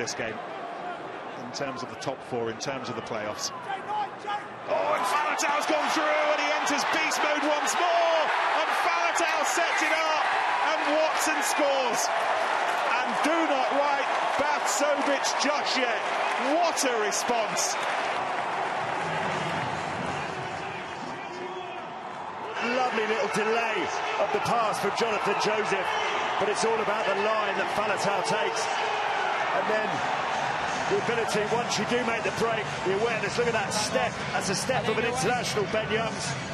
this game in terms of the top four, in terms of the playoffs. Oh, and Faletau's gone through and he enters beast mode once more. And Faletau sets it up and Watson scores. And do not write Bathsovic just yet. What a response. Lovely little delay of the pass from Jonathan Joseph, but it's all about the line that Faletau takes. And then the ability, once you do make the break, the awareness, look at that step. That's a step of an international, Ben Youngs.